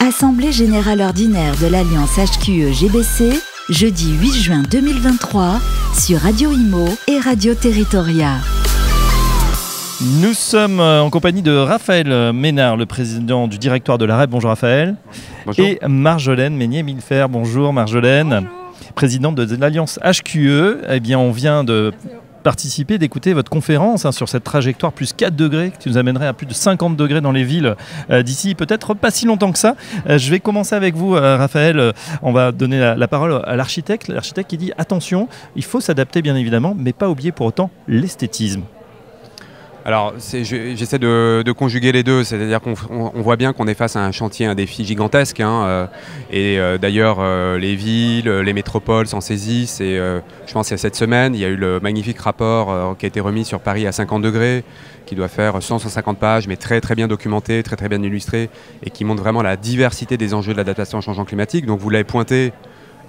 Assemblée générale ordinaire de l'Alliance HQE-GBC, jeudi 8 juin 2023, sur Radio Imo et Radio Territoria. Nous sommes euh, en compagnie de Raphaël Ménard, le président du directoire de la REP. Bonjour Raphaël. Bonjour. Et Marjolaine Meignet-Milfer. Bonjour Marjolaine. Présidente de l'Alliance HQE. Eh bien, on vient de participer, d'écouter votre conférence hein, sur cette trajectoire plus 4 degrés qui nous amènerait à plus de 50 degrés dans les villes euh, d'ici peut-être pas si longtemps que ça. Euh, je vais commencer avec vous, euh, Raphaël. On va donner la parole à l'architecte. L'architecte qui dit attention, il faut s'adapter bien évidemment, mais pas oublier pour autant l'esthétisme. Alors, j'essaie de, conjuguer les deux, c'est-à-dire qu'on on- on voit bien qu'on est face à un chantier, un défi gigantesque. hein, euh, et euh, d'ailleurs, euh, les villes, les métropoles s'en saisissent. Et je pense qu'il y a cette semaine, il y a eu le magnifique rapport qui a été remis sur Paris à 50 degrés, qui doit faire 100-150 pages, mais très très bien documenté, très très bien illustré, et qui montre vraiment la diversité des enjeux de l'adaptation au changement climatique. Donc, vous l'avez pointé.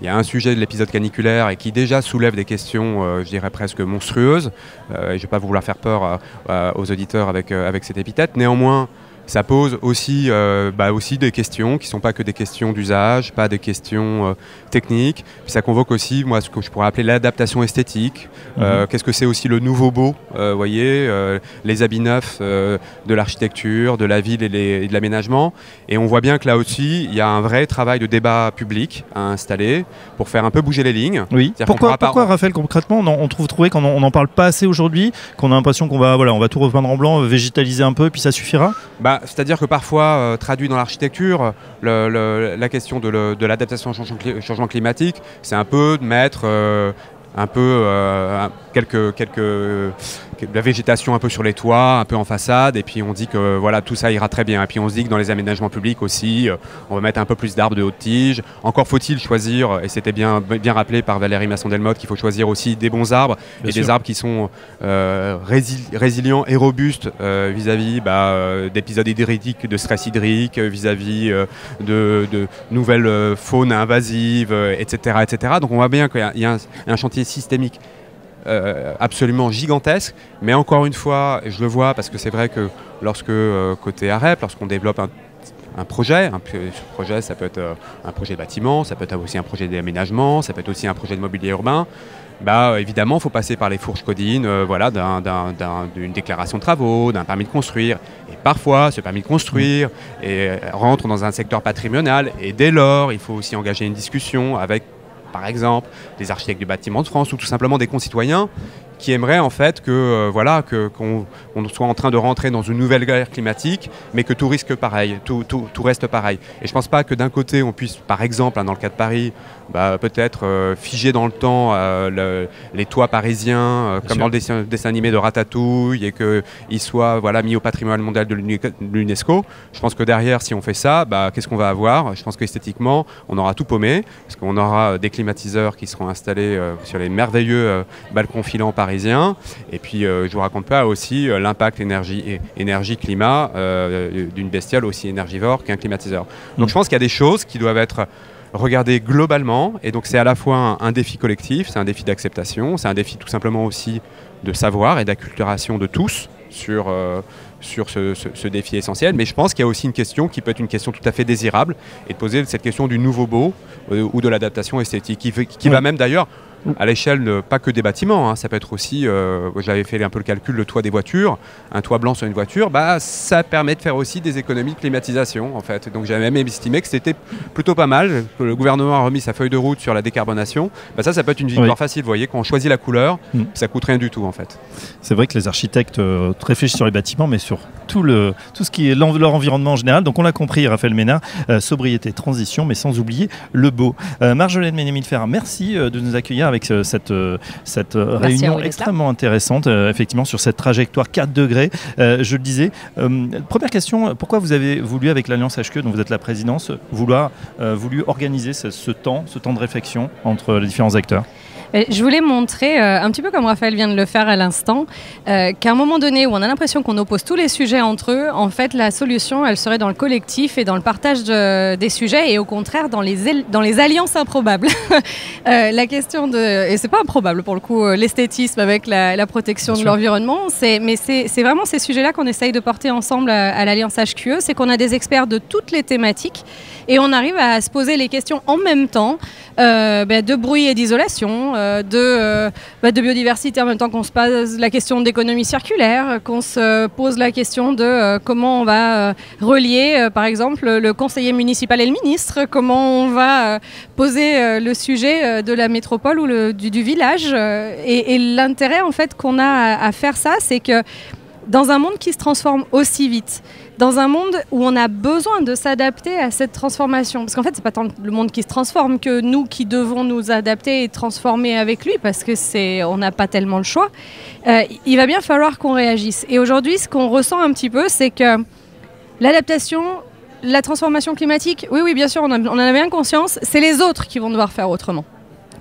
Il y a un sujet de l'épisode caniculaire et qui déjà soulève des questions, euh, je dirais presque monstrueuses. Euh, je ne vais pas vouloir faire peur euh, aux auditeurs avec, avec cette épithète. Néanmoins, ça pose aussi, euh, bah, aussi des questions qui ne sont pas que des questions d'usage, pas des questions euh, techniques. Puis ça convoque aussi, moi, ce que je pourrais appeler l'adaptation esthétique. Euh, Qu'est-ce que c'est aussi le nouveau beau Vous voyez, les habits neufs de l'architecture, de la ville et, les- et de l'aménagement. Et on voit bien que là aussi, il y a un vrai travail de débat public à installer pour faire un peu bouger les lignes. Oui. Pourquoi, pas- pourquoi Raphaël, concrètement, on, en- on trouve trouvé qu'on n'en parle pas assez aujourd'hui, qu'on a l'impression qu'on va, voilà, on va tout repeindre en blanc, végétaliser un peu, puis ça suffira? Bah, C'est-à-dire que parfois, euh, traduit dans l'architecture, la question de, l'adaptation au changement climatique, c'est un peu de mettre euh, un peu euh, quelques, quelques, de la végétation un peu sur les toits, un peu en façade, et puis on dit que voilà, tout ça ira très bien. Et puis on se dit que dans les aménagements publics aussi, euh, on va mettre un peu plus d'arbres de haute tige. Encore faut-il choisir, et c'était bien, bien rappelé par Valérie Masson-Delmotte, qu'il faut choisir aussi des bons arbres Bien et sûr. des arbres qui sont euh, rési- résilients et robustes euh, vis-à-vis bah, euh, d'épisodes hydriques, de stress hydrique, euh, vis-à-vis euh, de, de nouvelles euh, faunes invasives, euh, etc., etc. Donc on voit bien qu'il y a, il y a un, un chantier systémique euh, absolument gigantesque, mais encore une fois, je le vois parce que c'est vrai que lorsque euh, côté AREP, lorsqu'on développe un projet, un, projet ça peut être euh, un projet de bâtiment, ça peut être aussi un projet d'aménagement, ça peut être aussi un projet de mobilier urbain. Bah, évidemment, il faut passer par les fourches codines voilà, d'un- d'un- d'un- d'une déclaration de travaux, d'un permis de construire. Et parfois, ce permis de construire et, rentre dans un secteur patrimonial. Et dès lors, il faut aussi engager une discussion avec, par exemple, les architectes du bâtiment de France ou tout simplement des concitoyens qui aimeraient en fait que euh, voilà que qu'on on soit en train de rentrer dans une nouvelle guerre climatique, mais que tout risque pareil, tout, tout- tout reste pareil. Et je pense pas que d'un côté on puisse, par exemple, hein, dans le cas de Paris, bah, peut-être euh, figer dans le temps euh, le- les toits parisiens, comme sûr. dans le dessin, dessin animé de Ratatouille, et qu'ils soient voilà, mis au patrimoine mondial de l'UNESCO. Je pense que derrière, si on fait ça, bah, qu'est-ce qu'on va avoir? Je pense qu'esthétiquement, on aura tout paumé, parce qu'on aura des climatiseurs qui seront installés sur les merveilleux balcons filants Et puis, euh, je vous raconte pas aussi euh, l'impact énergie, et- énergie-climat euh, d'une bestiole aussi énergivore qu'un climatiseur. Donc, je pense qu'il y a des choses qui doivent être regardées globalement. Et donc, c'est à la fois un, un défi collectif, c'est un défi d'acceptation, c'est un défi tout simplement aussi de savoir et d'acculturation de tous sur, euh, sur ce, ce- ce défi essentiel. Mais je pense qu'il y a aussi une question qui peut être une question tout à fait désirable et de poser cette question du nouveau beau euh, ou de l'adaptation esthétique qui, va même d'ailleurs à l'échelle de- pas que des bâtiments, hein, ça peut être aussi, euh, j'avais fait un peu le calcul, le toit des voitures, un toit blanc sur une voiture, bah, ça permet de faire aussi des économies de climatisation en fait. Donc j'avais même estimé que c'était plutôt pas mal, que le gouvernement a remis sa feuille de route sur la décarbonation. Bah, ça, ça peut être une victoire Oui. facile, vous voyez, quand on choisit la couleur, Mm. ça coûte rien du tout en fait. C'est vrai que les architectes euh, réfléchissent sur les bâtiments, mais sur tout, le, tout ce qui est leur environnement en général. Donc on l'a compris, Raphaël Ménard, euh, sobriété, transition, mais sans oublier le beau. Marjolaine Ménémilfer, merci de nous accueillir avec euh, cette, euh, cette euh, Merci à réunion extrêmement intéressante, euh, effectivement, sur cette trajectoire 4 degrés. Euh, je le disais. Euh, première question, pourquoi vous avez voulu, avec l'Alliance HQ, dont vous êtes la présidence, vouloir, euh, voulu organiser ce, ce temps, ce temps de réflexion entre les différents acteurs? Je voulais montrer, euh, un petit peu comme Raphaël vient de le faire à l'instant, euh, qu'à un moment donné où on a l'impression qu'on oppose tous les sujets entre eux, en fait la solution elle serait dans le collectif et dans le partage des sujets et au contraire dans les, dans les alliances improbables. la question de, et c'est pas improbable pour le coup, l'esthétisme avec la, protection de l'environnement, mais c'est vraiment ces sujets-là qu'on essaye de porter ensemble à, à l'Alliance HQE, c'est qu'on a des experts de toutes les thématiques et on arrive à se poser les questions en même temps euh, ben, de bruit et d'isolation, euh, de, euh, ben, de, biodiversité en même temps qu'on se pose la question d'économie circulaire, qu'on se pose la question de comment on va relier par exemple le conseiller municipal et le ministre, comment on va poser le sujet de la métropole ou du, village. et, l'intérêt en fait qu'on a à faire ça, c'est que dans un monde qui se transforme aussi vite, dans un monde où on a besoin de s'adapter à cette transformation. Parce qu'en fait, c'est pas tant le monde qui se transforme que nous qui devons nous adapter et transformer avec lui, parce que n'a pas tellement le choix. Euh, il va bien falloir qu'on réagisse. Et aujourd'hui, ce qu'on ressent un petit peu, c'est que l'adaptation, la transformation climatique, oui, oui, bien sûr, on en a bien conscience. C'est les autres qui vont devoir faire autrement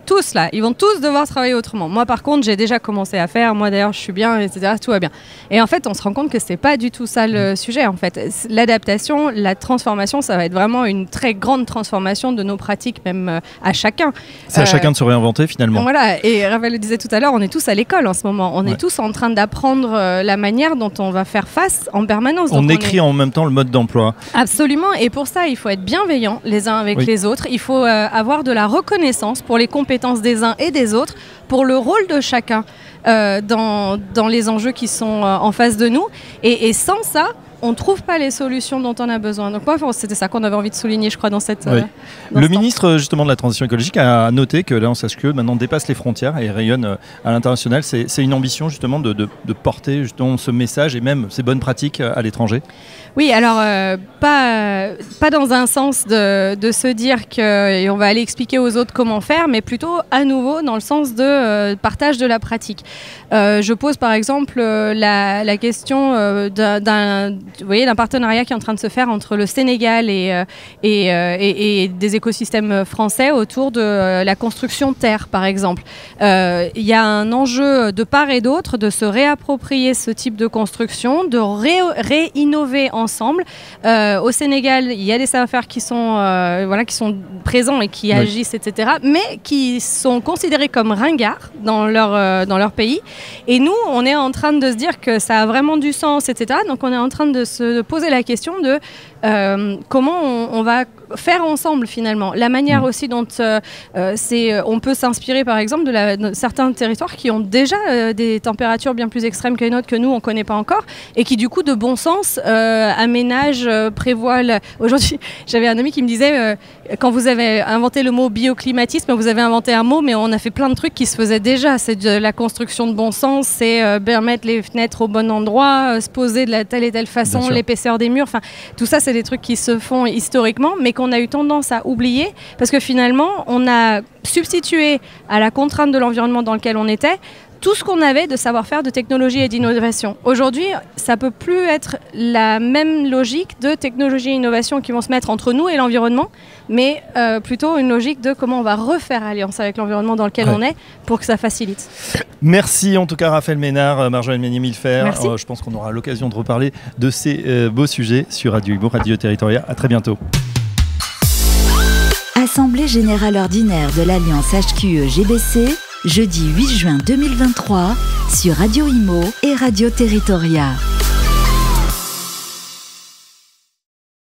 tous là, ils vont tous devoir travailler autrement. Moi par contre, j'ai déjà commencé à faire, moi d'ailleurs je suis bien, etc. Tout va bien. Et en fait, on se rend compte que c'est pas du tout ça le mm. sujet en fait. L'adaptation, la transformation, ça va être vraiment une très grande transformation de nos pratiques, même euh, à chacun. C'est à chacun de se réinventer finalement. Voilà, et Ravel le disait tout à l'heure, on est tous à l'école en ce moment. On est tous en train d'apprendre euh, la manière dont on va faire face en permanence. on écrit en même temps le mode d'emploi. Absolument, et pour ça, il faut être bienveillant les uns avec les autres. Il faut euh, avoir de la reconnaissance pour les compétences des uns et des autres, pour le rôle de chacun euh, dans, dans, les enjeux qui sont euh, en face de nous. Et, sans ça, on ne trouve pas les solutions dont on a besoin. Donc moi, c'était ça qu'on avait envie de souligner, je crois, dans cette... Euh, le ministre justement de la transition écologique a noté que là, on sache que maintenant dépasse les frontières et rayonne à l'international. C'est une ambition justement de, de, de, porter justement ce message et même ces bonnes pratiques à l'étranger oui, alors euh, pas, pas dans un sens de, de se dire qu'on va aller expliquer aux autres comment faire, mais plutôt à nouveau dans le sens de euh, partage de la pratique. Euh, je pose par exemple la, la, question d'un d'un partenariat qui est en train de se faire entre le Sénégal et, et, et, et des écosystèmes français autour de la construction terre, par exemple. Il y a un enjeu de part et d'autre de se réapproprier ce type de construction, de réinnover en ensemble. Euh, au Sénégal, il y a des savoir-faire qui sont euh, voilà qui sont présents et qui agissent, etc. Mais qui sont considérés comme ringards dans leur euh, dans leur pays. Et nous, on est en train de se dire que ça a vraiment du sens, etc. Donc on est en train de se poser la question de comment on, va faire ensemble finalement. La manière mm. aussi dont c'est, on peut s'inspirer par exemple de, la, de, certains territoires qui ont déjà des températures bien plus extrêmes que les nôtres que nous on connaît pas encore et qui du coup de bon sens euh, prévoit. Aujourd'hui, j'avais un ami qui me disait euh, quand vous avez inventé le mot bioclimatisme, vous avez inventé un mot, mais on a fait plein de trucs qui se faisaient déjà. C'est de la construction de bon sens, c'est euh, bien mettre les fenêtres au bon endroit, se poser de la telle et telle façon, l'épaisseur des murs. Enfin, tout ça, c'est des trucs qui se font historiquement, mais qu'on a eu tendance à oublier parce que finalement, on a substitué à la contrainte de l'environnement dans lequel on était tout ce qu'on avait de savoir-faire, de technologie et d'innovation. Aujourd'hui, ça peut plus être la même logique de technologie et innovation qui vont se mettre entre nous et l'environnement, mais euh, plutôt une logique de comment on va refaire alliance avec l'environnement dans lequel on est pour que ça facilite. Merci en tout cas Raphaël Ménard, euh, Marjolaine Ménier-Milfer. Euh, je pense qu'on aura l'occasion de reparler de ces beaux sujets sur Radio Hugo, Radio Territoria. À très bientôt. Assemblée générale ordinaire de l'Alliance HQE-GBC jeudi 8 juin 2023 sur Radio Imo et Radio Territoria.